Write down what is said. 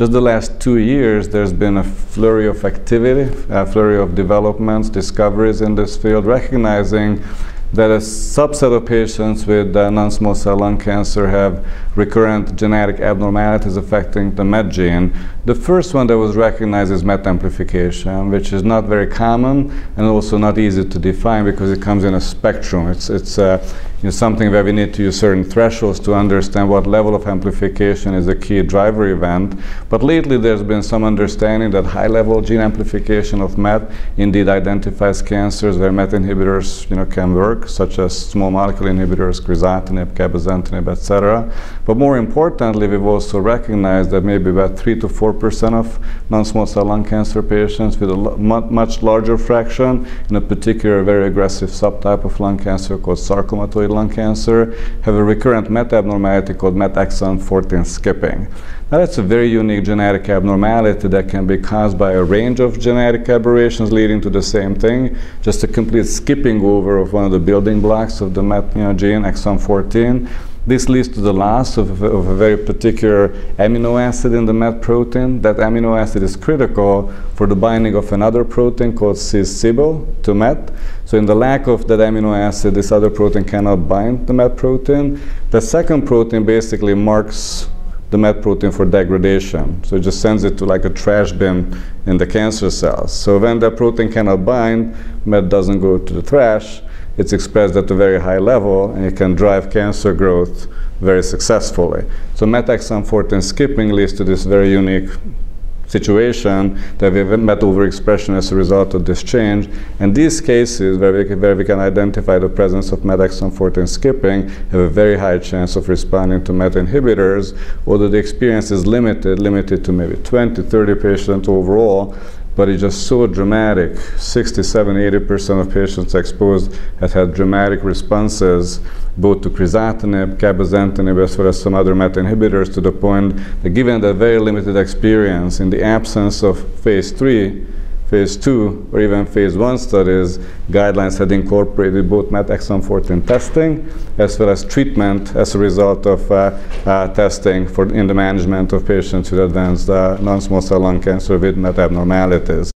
just the last two years, there's been a flurry of activity, a flurry of developments, discoveries in this field, recognizing that a subset of patients with uh, non-small cell lung cancer have recurrent genetic abnormalities affecting the MET gene. The first one that was recognized is MET amplification, which is not very common and also not easy to define because it comes in a spectrum. It's, it's uh, something where we need to use certain thresholds to understand what level of amplification is a key driver event. But lately there's been some understanding that high-level gene amplification of MET indeed identifies cancers where MET inhibitors you know, can work, such as small molecule inhibitors, crizotinib, cabozantinib, etc. But more importantly, we've also recognized that maybe about 3 to 4% of non-small cell lung cancer patients with a much larger fraction in a particular very aggressive subtype of lung cancer called sarcomatoid lung cancer have a recurrent MET abnormality called MET exon 14 skipping. Now that's a very unique genetic abnormality that can be caused by a range of genetic aberrations leading to the same thing, just a complete skipping over of one of the building blocks of the MET you know, gene, exon 14. This leads to the loss of, of, a very particular amino acid in the MET protein. That amino acid is critical for the binding of another protein called c-Cbl to MET. So in the lack of that amino acid, this other protein cannot bind the MET protein. The second protein basically marks the MET protein for degradation. So it just sends it to like a trash bin in the cancer cells. So when that protein cannot bind, MET doesn't go to the trash, it's expressed at a very high level and it can drive cancer growth very successfully. So MET exon 14 skipping leads to this very unique situation that we have MET overexpression as a result of this change. And these cases where we, where we can identify the presence of MET exon 14 skipping have a very high chance of responding to MET inhibitors, although the experience is limited, limited to maybe 20, 30 patients overall, but it's just so dramatic. 67, 80% of patients exposed have had dramatic responses both to crizotinib, cabozantinib, as well as some other MET inhibitors to the point that given the very limited experience in the absence of phase three, phase two, or even phase one studies, guidelines had incorporated both MET exon 14 testing as well as treatment as a result of uh, uh, testing for in the management of patients with advanced uh, non-small cell lung cancer with MET abnormalities.